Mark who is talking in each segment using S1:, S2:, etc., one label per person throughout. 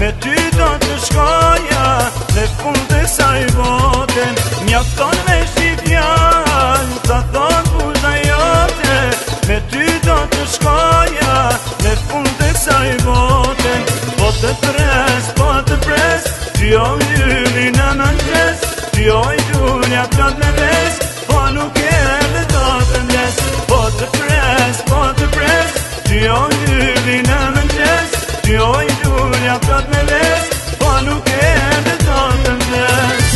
S1: Me ty do të shkoja në pun të saj botën Një afton me shi fjan Të thonë pu të Me ty do të shkoja në pun të saj botën Po të pres, po të pres Ti o një në në në në në në në në Në mi aftat me les, fa po nuk e ndetat me les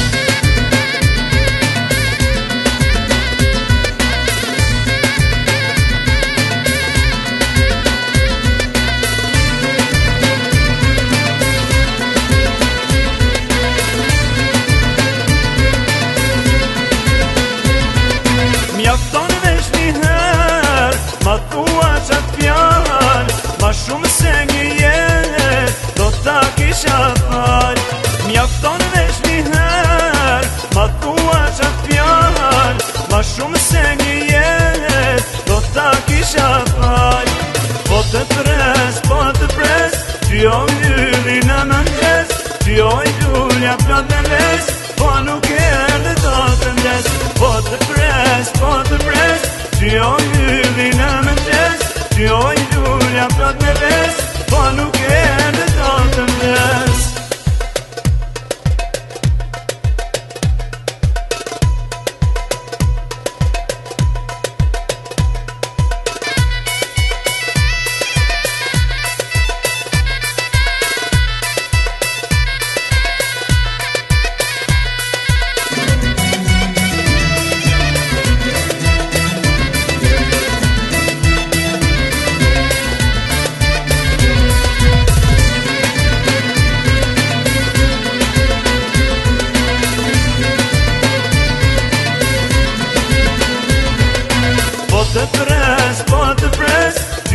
S1: Në mi me lesh her, ma ku ashtat pja të pres, po të pres Ti o njëri në më njës Ti o i gjullja plot në les Po nuk e dhe të të ndes Po të pres, po të pres Ti o njëri në më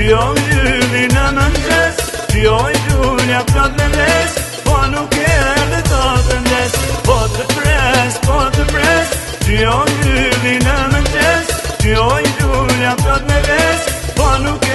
S1: Gjohën gjullin në mëndjes, Gjohën gjullin a plot me ves, Po nuk e e dhe totën des, Po të pres, po të pres, Gjohën gjullin në mëndjes, Gjohën gjullin a plot me ves, Po nuk e e dhe totën des,